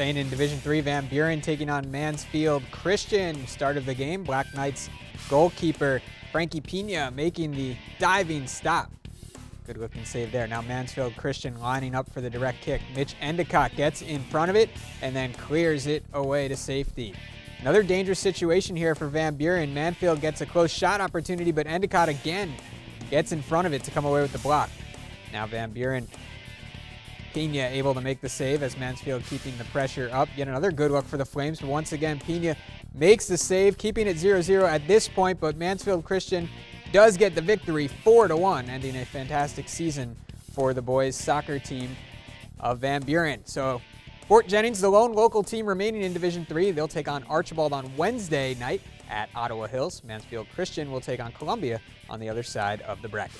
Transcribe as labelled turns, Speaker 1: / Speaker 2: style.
Speaker 1: Staying in Division 3, Van Buren taking on Mansfield Christian. Start of the game, Black Knights goalkeeper Frankie Pina making the diving stop. Good looking save there. Now Mansfield Christian lining up for the direct kick. Mitch Endicott gets in front of it and then clears it away to safety. Another dangerous situation here for Van Buren. Mansfield gets a close shot opportunity, but Endicott again gets in front of it to come away with the block. Now Van Buren Pina able to make the save as Mansfield keeping the pressure up. Yet another good look for the Flames. Once again, Pina makes the save, keeping it 0-0 at this point. But Mansfield Christian does get the victory 4-1, ending a fantastic season for the boys soccer team of Van Buren. So Fort Jennings, the lone local team remaining in Division 3, they'll take on Archbold on Wednesday night at Ottawa Hills. Mansfield Christian will take on Columbia on the other side of the bracket.